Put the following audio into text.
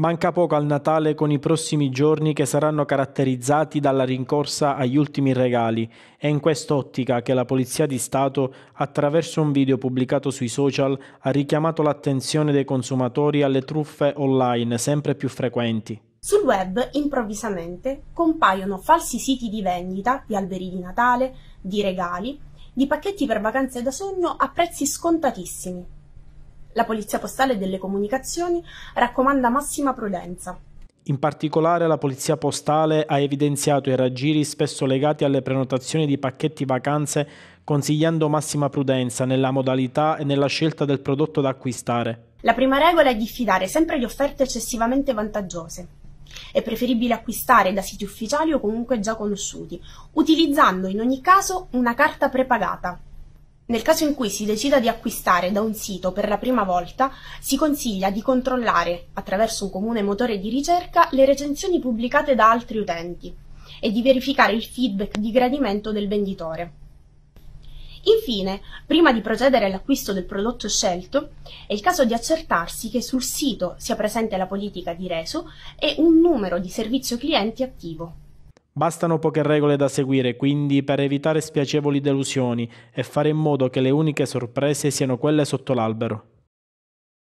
Manca poco al Natale con i prossimi giorni che saranno caratterizzati dalla rincorsa agli ultimi regali. È in quest'ottica che la Polizia di Stato, attraverso un video pubblicato sui social, ha richiamato l'attenzione dei consumatori alle truffe online sempre più frequenti. Sul web, improvvisamente, compaiono falsi siti di vendita di alberi di Natale, di regali, di pacchetti per vacanze da sogno a prezzi scontatissimi. La Polizia Postale delle Comunicazioni raccomanda massima prudenza. In particolare la Polizia Postale ha evidenziato i raggiri spesso legati alle prenotazioni di pacchetti vacanze consigliando massima prudenza nella modalità e nella scelta del prodotto da acquistare. La prima regola è diffidare sempre di offerte eccessivamente vantaggiose. È preferibile acquistare da siti ufficiali o comunque già conosciuti, utilizzando in ogni caso una carta prepagata nel caso in cui si decida di acquistare da un sito per la prima volta, si consiglia di controllare, attraverso un comune motore di ricerca, le recensioni pubblicate da altri utenti e di verificare il feedback di gradimento del venditore. Infine, prima di procedere all'acquisto del prodotto scelto, è il caso di accertarsi che sul sito sia presente la politica di reso e un numero di servizio clienti attivo. Bastano poche regole da seguire quindi per evitare spiacevoli delusioni e fare in modo che le uniche sorprese siano quelle sotto l'albero.